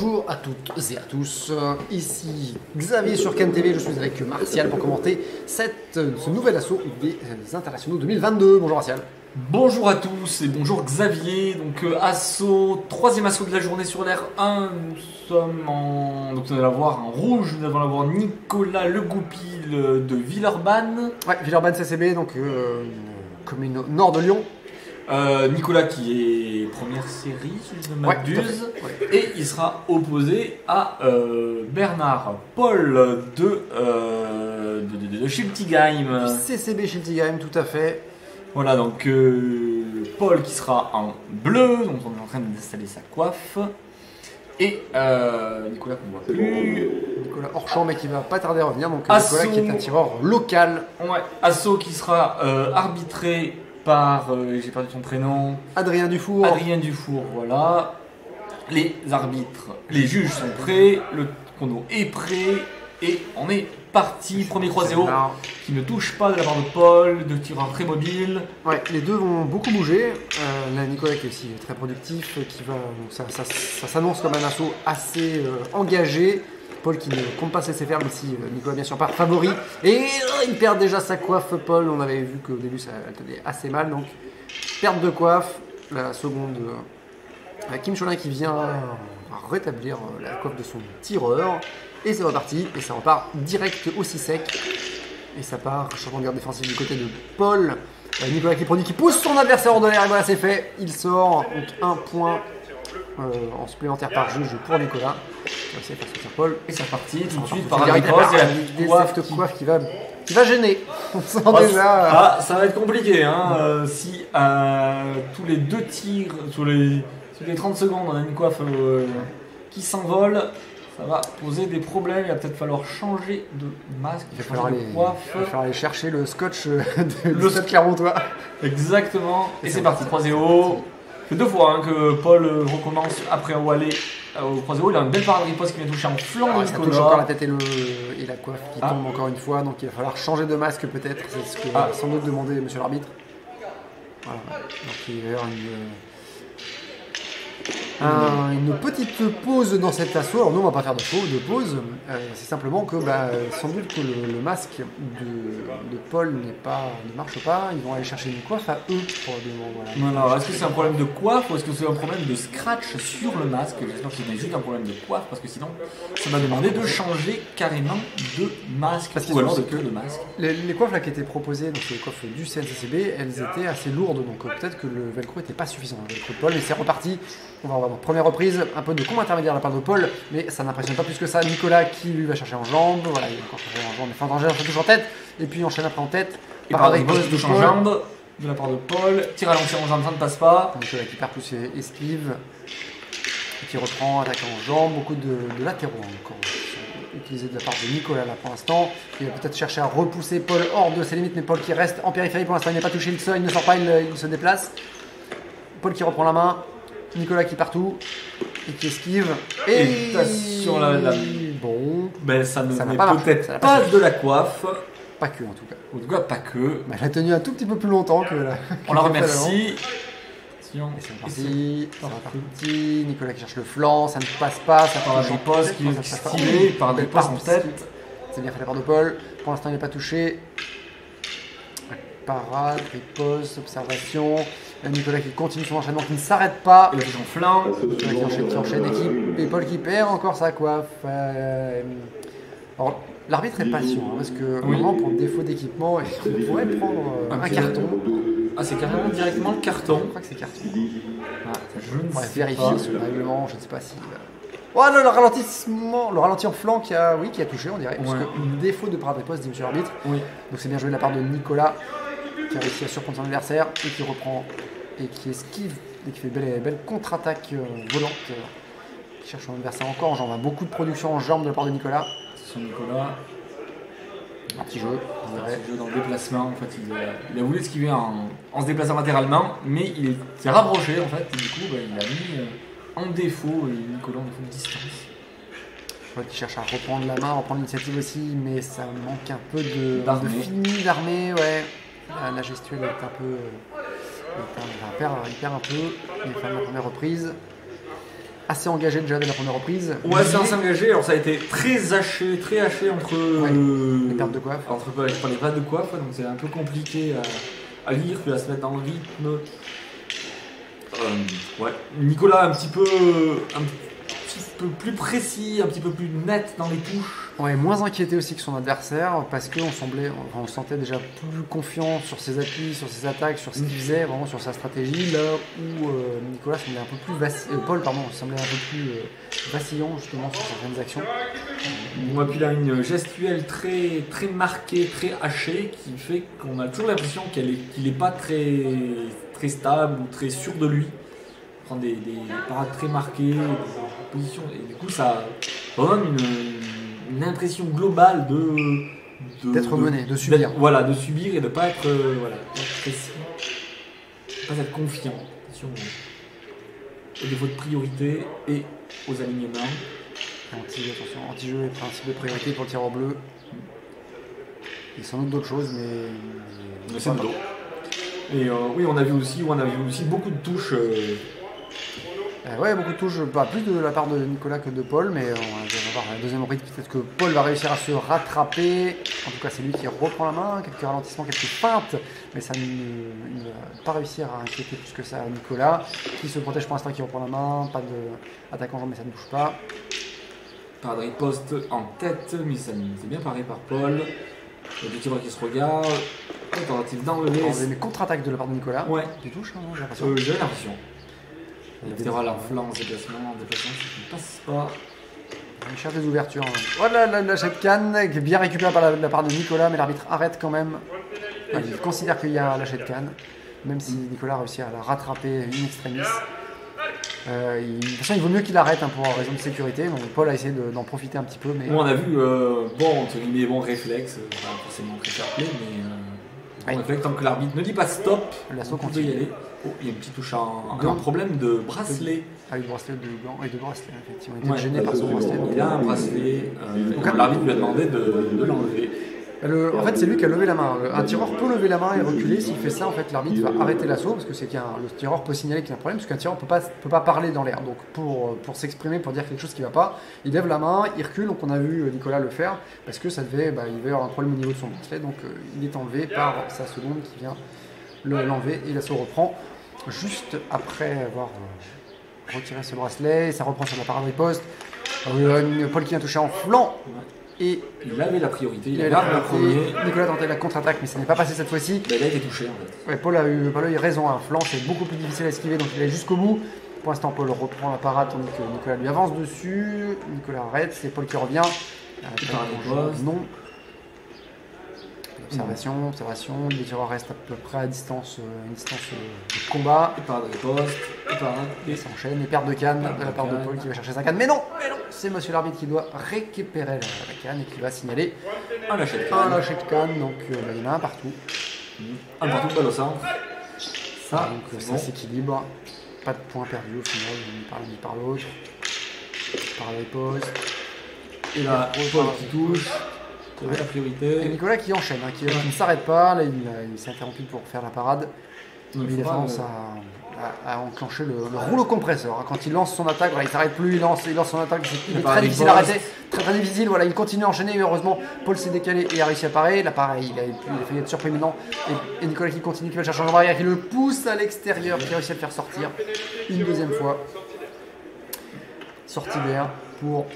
Bonjour à toutes et à tous, ici Xavier sur TV, je suis avec Martial pour commenter cette, ce nouvel assaut des internationaux 2022. Bonjour Martial. Bonjour à tous et bonjour Xavier. Donc euh, assaut, troisième assaut de la journée sur l'air 1. Nous sommes en. Donc nous allons avoir en rouge, nous allons avoir Nicolas Le Goupil de Villeurbanne. Ouais, Villeurbanne CCB, donc euh, commune nord de Lyon. Euh, Nicolas qui est première série, si je ne m'abuse. ouais. Et il sera opposé à euh, Bernard Paul de, euh, de, de, de Schiltigheim. CCB Schiltigheim, tout à fait. Voilà, donc euh, Paul qui sera en bleu, donc on est en train d'installer sa coiffe. Et euh, Nicolas qu'on voit plus. Nicolas Orchamp, mais qui va pas tarder à revenir, donc Assaut. Nicolas qui est un tireur local. Ouais, Asso qui sera arbitré par, euh, j'ai perdu son prénom, Adrien Dufour. Adrien Dufour, voilà. Les arbitres, les juges sont prêts, le chrono est prêt, et on est parti. Premier croisé haut Alors, qui ne touche pas de la part de Paul, de tireur très mobile. Ouais, les deux vont beaucoup bouger. Euh, là, Nicolas qui est aussi très productif, qui va, donc ça, ça- ça s'annonce comme un assaut assez euh, engagé. Paul qui ne compte pas se laisser faire, euh, Nicolas bien sûr part favori. Et euh, il perd déjà sa coiffe, Paul. On avait vu qu'au début ça tenait assez mal, donc perte de coiffe. La seconde, euh, Kim Cholin qui vient rétablir la coiffe de son tireur. Et c'est reparti, et ça repart direct aussi sec. Et ça part, changement de garde défensif du côté de Paul. Nicolas qui produit, qui pousse son adversaire hors de l'air, et voilà c'est fait. Il sort, donc un point en supplémentaire par juge pour Nicolas. Paul. Et c'est reparti tout de suite par un y a riposte, il y a des la coiffe qui- coiffe qui va, qui va gêner. On sent Ah, déjà. euh, ah, ça va être compliqué hein, euh, si euh, tous les deux tirs, sur les, les 30 secondes, on a une coiffe euh, qui s'envole, ça va poser des problèmes. Il va peut-être falloir changer de masque, il va falloir aller, il coiffe. va falloir aller chercher le scotch de, Le stade Clermontois. Exactement. Et Et c'est parti, croisé haut. C'est deux fois hein, que Paul recommence après un aller au croisé haut. Il a une belle parade de riposte qui vient toucher en flanc Ah, de ça touche encore la tête et, le, et la coiffe qui Ah. tombe encore une fois, donc il va falloir changer de masque peut-être, c'est ce que Ah. va sans doute demander monsieur l'arbitre. Voilà. Donc il va y avoir une, un- une petite pause dans cet assaut. Alors nous on va pas faire de pause, de pause. Euh, c'est simplement que bah, sans doute que le, le masque de, de Paul pas, ne marche pas. Ils vont aller chercher une coiffe à eux probablement. Voilà. Alors, est-ce que c'est un problème de coiffe ou est-ce que c'est un problème de scratch sur le masque? J'espère que c'est juste un problème de coiffe parce que sinon, ça m'a demandé de changer carrément de masque. Parce ou alors de de masque. Les, les coiffes là qui étaient proposées, donc les coiffes du CNCCB, elles étaient assez lourdes, donc euh, peut-être que le velcro n'était pas suffisant. Le velcro de Paul, mais c'est reparti. On va première reprise, un peu de combat intermédiaire de la part de Paul, mais ça n'impressionne pas plus que ça. Nicolas qui lui va chercher en jambe, voilà, il va encore chercher en jambe, mais fin danger, ça touche en tête, et puis enchaîne après en tête. Et par riposte de touche en jambe de la part de Paul. Tir à lancer en jambe, ça ne passe pas. Nicolas qui perd plus et esquive, et qui reprend, attaque en jambe, beaucoup de, de latéraux encore sont utilisés de la part de Nicolas là pour l'instant. Il va peut-être chercher à repousser Paul hors de ses limites, mais Paul qui reste en périphérie pour l'instant, il n'est pas touché, il, sort, il ne sort pas, il, il se déplace. Paul qui reprend la main, Nicolas qui partout, et qui esquive. Et sur la- la- Bon, Ben, ça ne Ça peut-être pas de la coiffe. pas que en tout cas. En tout cas, pas que. Bah, elle a tenu un tout petit peu plus longtemps que la. On la remercie. Attention. Et c'est parti. Nicolas qui cherche le flanc, ça ne passe pas, ça Par touche en riposte qui est stylé, par belle riposte en tête. C'est bien fait part de Paul. Pour l'instant, il n'est pas touché. Parade, riposte, observation. Nicolas qui continue son enchaînement, qui ne s'arrête pas. Et flanc. Nicolas qui enchaîne, qui enchaîne, et, qui- et Paul qui perd encore sa coiffe. Euh, Alors, l'arbitre est patient, hein, parce que Oui. vraiment, pour défaut d'équipement, il pourrait prendre euh, Un carton. Ah, c'est carrément directement le Je carton. crois que c'est carton. Ah, je ne On va sais vérifier pas. sur le règlement, je ne sais pas si. euh, Oh le, le ralentissement, le ralenti en flanc qui a, oui, qui a touché, on dirait, parce Ouais. que défaut de parade riposte, dit monsieur l'arbitre. Oui. Donc c'est bien joué de la part de Nicolas, qui a réussi à surprendre son adversaire et qui reprend et qui esquive et qui fait belle, belle contre-attaque euh, volante. euh, qui cherche son adversaire encore en jambe. Beaucoup de production en jambes de la part de Nicolas. Sur Nicolas. Un petit jeu, je dirais. Ce jeu dans le déplacement, en fait, il a, il a voulu esquiver en, en se déplaçant latéralement, mais il s'est rapproché en fait, et du coup, ben, il a mis euh, en défaut, euh, Nicolas en défaut de distance. Ouais, qui cherche à reprendre la main, reprendre l'initiative aussi, mais ça manque un peu de fini, d'armée, ouais. La, la gestuelle est un peu. euh, est un- enfin, il, perd, il perd un peu. Il fait la première reprise. assez engagé déjà dès la première reprise. Ouais, c'est assez engagé. Alors ça a été très haché, très haché entre euh, les pertes de coiffe. Entre ouais, je les pertes de coiffe, donc c'est un peu compliqué à, à lire, puis à se mettre dans le rythme. Euh, ouais. Nicolas un petit peu, un peu plus précis, un petit peu plus net dans les touches. Ouais, moins inquiété aussi que son adversaire parce qu'on semblait, on se sentait déjà plus confiant sur ses appuis, sur ses attaques, sur ce qu'il faisait, vraiment sur sa stratégie. Là où euh, Nicolas semblait un peu plus vacillant, Paul pardon, semblait un peu plus euh, vacillant justement sur certaines actions. Moi, puis il a une gestuelle très, très marquée, très hachée, qui fait qu'on a toujours l'impression est- qu'il n'est pas très, très stable ou très sûr de lui. Des, des parades très marquées, des positions, et du coup, ça donne une, une impression globale de. D'être mené, de subir. Voilà, de subir et de ne pas être. euh, voilà. De pas être confiant. Attention aux défauts de priorité et aux alignements. Anti, attention, anti-jeu et principe de priorité pour le tireur bleu. A sans doute d'autres choses, mais. Mais c'est. Et euh, oui, on a vu aussi, on a vu aussi beaucoup de touches. euh, Euh, ouais, beaucoup de touches, pas plus de la part de Nicolas que de Paul, mais on va voir la deuxième reprise. Peut-être que Paul va réussir à se rattraper. En tout cas, c'est lui qui reprend la main. Quelques ralentissements, quelques feintes, mais ça ne, va pas réussir à inquiéter plus que ça Nicolas, qui se protège pour l'instant, qui reprend la main. Pas de jambe, mais ça ne bouge pas. par des postes en tête, mais ça c'est bien paré par Paul. Tireurs qui se regardent. Ouais, Tentative d'enlever. Mais contre-attaque de la part de Nicolas. Ouais, Tu touches, hein, j'ai l'impression. euh, j'ai l'impression. Il y a des- Latéral en flanc, en déplacement, en déplacement, ça ne passe pas. Il cherche des ouvertures. hein. Voilà la, la chatte canne qui est bien récupérée par la, la part de Nicolas, mais l'arbitre arrête quand même. Enfin, il considère qu'il y a lâché de canne, même si Nicolas a réussi à la rattraper in extremis. Euh, il- de toute façon, il vaut mieux qu'il arrête hein, pour raison de sécurité. Donc Paul a essayé de- d'en profiter un petit peu, mais Bon, on a vu, euh, bon, entre guillemets, bon réflexe, euh, pas forcément très fair play, mais euh, Ouais. réflexe, tant que l'arbitre ne dit pas stop, l'assaut on peut y continue. aller. Oh, il y a une petite touche en, Gant. un problème de bracelet. Avec le bracelet de gants et de bracelet, effectivement. Il était Ouais, gêné par son bracelet. Il a un bracelet, euh, Donc, donc l'arbitre lui a demandé de, de l'enlever. En fait, c'est lui qui a levé la main. Un tireur peut lever la main et reculer. S'il fait ça, en fait, l'arbitre va arrêter l'assaut parce que c'est qu'un le tireur peut signaler qu'il y a un problème, parce qu'un tireur peut pas peut pas parler dans l'air. Donc pour pour s'exprimer, pour dire quelque chose qui va pas, il lève la main, il recule. Donc on a vu euh, Nicolas le faire parce que ça devait, bah, il avoir un problème au niveau de son bracelet. Donc euh, il est enlevé par sa seconde qui vient le- l'enlever et l'assaut reprend juste après avoir euh, retiré ce bracelet. Et ça reprend sur la parade riposte. Paul qui vient toucher en flanc et Il avait la priorité, il il a a gardé le raté. premier. Nicolas tentait la contre-attaque, mais ça n'est pas passé cette fois-ci. Il a été touché en fait. Ouais, Paul a eu, Paul a eu raison, un flanc c'est beaucoup plus difficile à esquiver, donc il est jusqu'au bout. Pour l'instant, Paul reprend la parade tandis que Nicolas lui avance dessus. Nicolas arrête, c'est Paul qui revient. Euh, non. Observation, observation. Les tireurs restent à peu près à distance, euh, une distance euh, de combat. Il part de riposte, il part Et ça enchaîne. Et perte de canne de la de part de canne. Paul qui va chercher sa canne. Mais non, mais non, c'est monsieur l'arbitre qui doit récupérer la, la canne et qui va signaler un lâcher de un canne. lâcher de canne. Donc euh, bah, il y en a un partout. Un partout, au centre. Ça, Donc euh, c'est ça bon. s'équilibre. Pas de points perdus au final, ni par l'un ni par l'autre. Par les postes. Et là, Paul qui touche, qui avait la Et. Nicolas qui enchaîne, hein, qui, qui ne s'arrête pas. Là, il, il s'est interrompu pour faire la parade. Donc, Mais il a tendance euh, à, à- à enclencher le, le rouleau compresseur. hein. Quand il lance son attaque, voilà, il s'arrête plus, il lance, il lance son attaque. c'est- Il est très difficile à arrêter. Très très difficile. Voilà, il continue à enchaîner. Et heureusement, Paul s'est décalé et a réussi à parer. Là, pareil, il a, pu- il a failli être surpris maintenant. Et, et Nicolas qui continue, qui va chercher en arrière, qui le pousse à l'extérieur, qui a réussi à le faire sortir une deuxième fois. Sortie d'air pour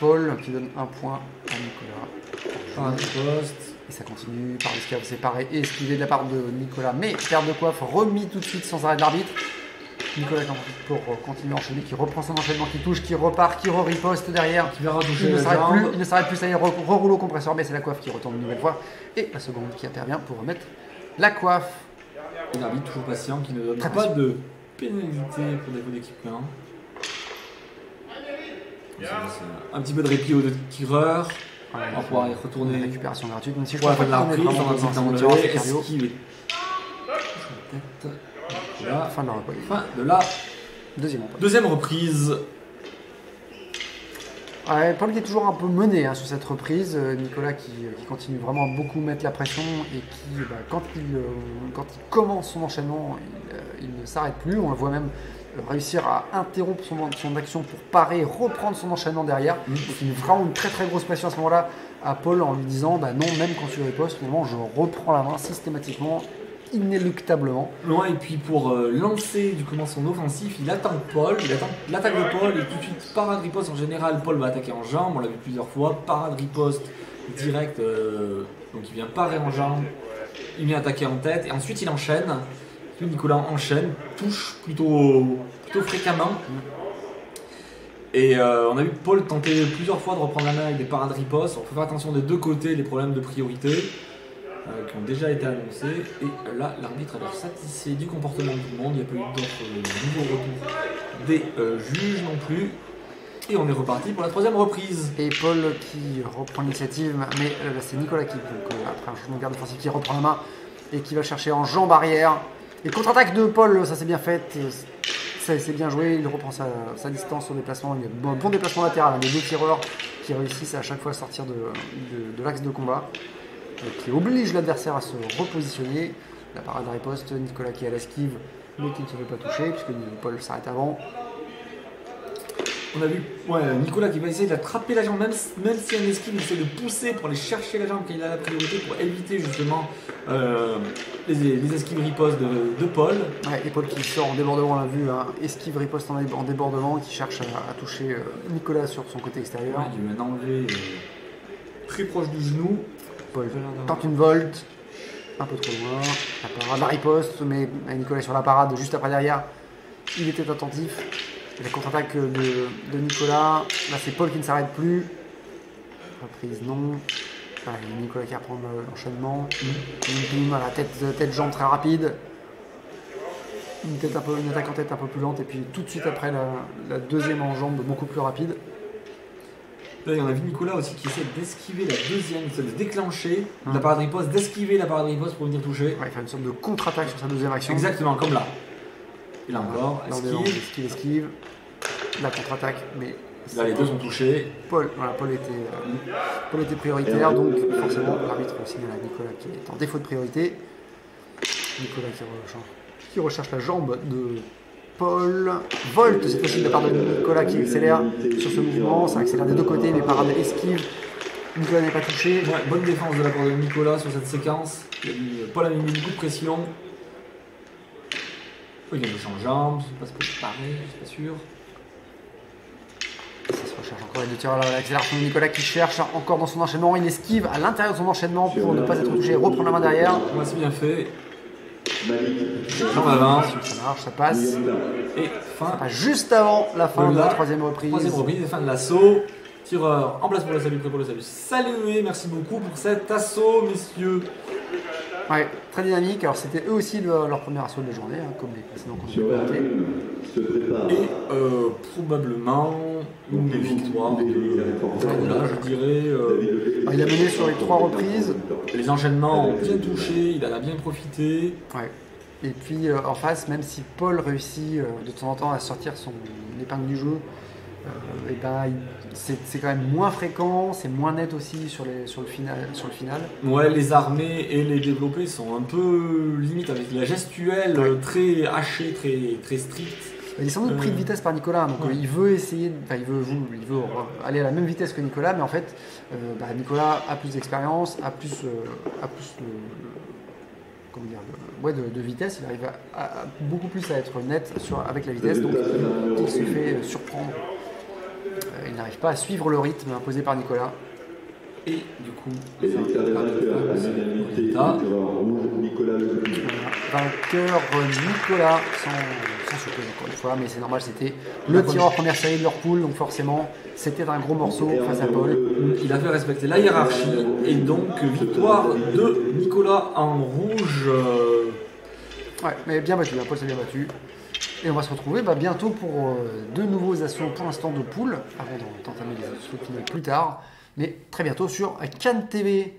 Paul qui donne un point à Nicolas. un riposte. Et ça continue par l'escave séparé et esquivé de la part de Nicolas. Mais perte de coiffe remis tout de suite sans arrêt de l'arbitre. Nicolas qui en profite pour continuer à enchaîner, qui reprend son enchaînement, qui touche, qui repart, qui re-riposte derrière. Qui Il ne s'arrête plus, il ne s'arrête plus, ça y est, re- re-rouleau compresseur, mais c'est la coiffe qui retombe une nouvelle fois. Et la seconde qui intervient pour remettre la coiffe. Et l'arbitre toujours patient qui ne donne Très pas patient. de pénalité pour défaut d'équipement. Un petit peu de répit aux deux tireurs. On va pouvoir y Une retourner récupération gratuite, même si je crois de la reprise. On va. Esquiver. Voilà. Fin de la reprise. Fin de la Deuxième emploi. deuxième reprise. Ouais, Paul qui est toujours un peu mené hein, sur cette reprise. Euh, Nicolas qui, euh, qui continue vraiment à beaucoup mettre la pression et qui, bah, quand, il, euh, quand il commence son enchaînement, il, il ne s'arrête plus. On le voit même réussir à interrompre son, son action pour parer, reprendre son enchaînement derrière. Mm. Donc il fait vraiment une très très grosse pression à ce moment-là à Paul en lui disant bah non, même quand tu ripostes, finalement je reprends la main systématiquement, inéluctablement. Ouais, et puis pour euh, lancer du comment son offensif, il attend Paul, il attend l'attaque de Paul et tout de suite parade riposte en général. Paul va attaquer en jambe, on l'a vu plusieurs fois, parade riposte direct, euh, donc il vient parer en jambe, il vient attaquer en tête et ensuite il enchaîne. Nicolas enchaîne, touche plutôt, fréquemment. Et euh, on a vu Paul tenter plusieurs fois de reprendre la main avec des parades ripostes. Il faut faire attention des deux côtés, les problèmes de priorité euh, qui ont déjà été annoncés. Et là, l'arbitre a satisfait du comportement de tout le monde. Il n'y a pas eu d'autres euh, nouveaux retours des juges non plus. Et on est reparti pour la troisième reprise. Et Paul qui reprend l'initiative, mais c'est Nicolas qui, donc, après un changement de garde qui reprend la main et qui va chercher en jambe arrière. Et contre-attaque de Paul, ça c'est bien fait, euh, ça c'est bien joué, il reprend sa, distance au déplacement, il y a un bon, bon déplacement latéral, hein, les deux tireurs qui réussissent à chaque fois à sortir de, de- l'axe de combat, et qui oblige l'adversaire à se repositionner. La parade de riposte, Nicolas qui est à l'esquive, mais qui ne se fait pas toucher, puisque Paul s'arrête avant. On a vu ouais, Nicolas qui va essayer d'attraper la jambe, même, même si un esquive, il essaie de pousser pour aller chercher la jambe quand il a la priorité pour éviter justement euh, les, les esquives ripostes de, de Paul. Ouais, et Paul qui sort en débordement, on l'a vu, hein, esquive riposte en, dé- en débordement, qui cherche à, à toucher euh, Nicolas sur son côté extérieur. Ouais, il lui a enlevé euh, très proche du genou. Paul tente une volte, un peu trop loin. La parade, la riposte, mais Nicolas sur la parade juste après derrière. Il était attentif. Et la contre-attaque de, de Nicolas. Là, c'est Paul qui ne s'arrête plus. Reprise, non. Ah, Nicolas qui reprend le- l'enchaînement. Bim, bim, voilà, tête, tête, jambe très rapide. Une, tête un peu, une attaque en tête un peu plus lente. Et puis tout de suite après, la, la deuxième en jambe beaucoup plus rapide. Là, on a vu Nicolas aussi qui essaie d'esquiver la deuxième, il essaie de déclencher Hum. la parade riposte, d'esquiver la parade riposte pour venir toucher. Ouais, il fait une sorte de contre-attaque sur sa deuxième action. Exactement, comme là. Et là encore, Là, on est en esquive. esquive, esquive. La contre-attaque, mais Là, les deux sont touchés. Paul, voilà, Paul, était, euh, Paul était prioritaire, donc forcément l'arbitre signale à Nicolas qui est en défaut de priorité. Nicolas qui recherche, qui recherche la jambe de Paul. Volte, c'est possible de la part de Nicolas qui accélère sur ce mouvement. Ça accélère des deux côtés, mais parade esquive. Nicolas n'est pas touché. Ouais, bonne défense de la part de Nicolas sur cette séquence. A Paul avait mis beaucoup de pression. Il a touché en jambe, c'est pas ce que je parais, je suis pas sûr. Ça se recherche encore les deux tireurs. là, L'accélération de Nicolas qui cherche encore dans son enchaînement. Il esquive à l'intérieur de son enchaînement pour ne pas être touché. Reprend la main derrière. Moi, c'est bien fait. Jambe avant. Ça marche, ça passe. Et fin. Ah, juste avant la fin de la troisième reprise. Troisième reprise, fin de l'assaut. Tireur en place pour le salut, prêt pour le salut. Salué, merci beaucoup pour cet assaut, messieurs. Ouais, très dynamique. Alors c'était eux aussi le- leur premier assaut de la journée, hein, comme les précédents qu'on a commentés. se prépare. Et euh, probablement une victoire de je dirais. euh, Alors, il a mené sur les trois reprises. les enchaînements ont bien touché, il en a bien profité. Ouais. Et puis euh, en face, même si Paul réussit euh, de temps en temps à sortir son épingle du jeu, et ben, c'est quand même moins fréquent, c'est moins net aussi sur, les, sur, le final, sur le final. Ouais, les armées et les développés sont un peu limite avec la gestuelle euh, très hachée, très, très stricte. Il est sans doute pris de vitesse par Nicolas, donc Ouais. euh, il veut essayer, de- enfin il veut, il veut euh, aller à la même vitesse que Nicolas, mais en fait, euh, bah, Nicolas a plus d'expérience, a plus, euh, a plus comment dire, le- ouais, de, de vitesse, il arrive à, à- beaucoup plus à être net sur, avec la vitesse, donc il se fait euh, surprendre. Il n'arrive pas à suivre le rythme imposé par Nicolas. Et du coup, Et enfin, de- la rouge, Nicolas. Voilà. Vainqueur Nicolas, sans, sans surprise encore une fois, mais c'est normal, c'était le tireur première série de leur poule, donc forcément c'était un gros morceau face à Paul. Il a fait respecter la hiérarchie et donc victoire de Nicolas en rouge. euh, Ouais, mais bien battu, hein, Paul s'est bien battu. Et on va se retrouver bah, bientôt pour euh, deux nouveaux assauts pour l'instant de poule, avant d'en- d'entamer les assauts finaux plus tard, mais très bientôt sur Cannes TV.